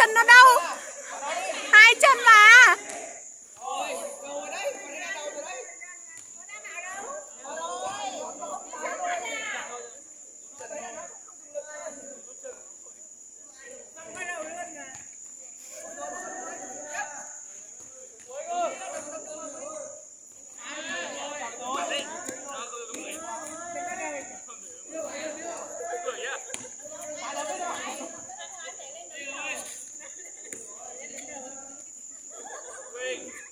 chân nó đâu Hai chân mà. thing.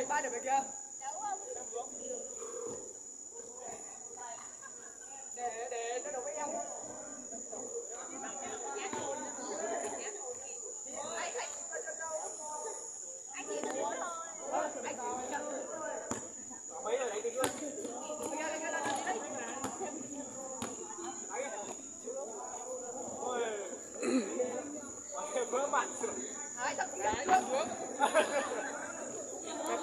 Ơi ba được bên kia. Để để cho đầu với em. Mấy rồi đấy đi luôn. Ôi. Đấy.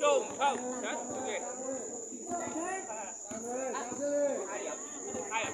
trông không đất ok. À?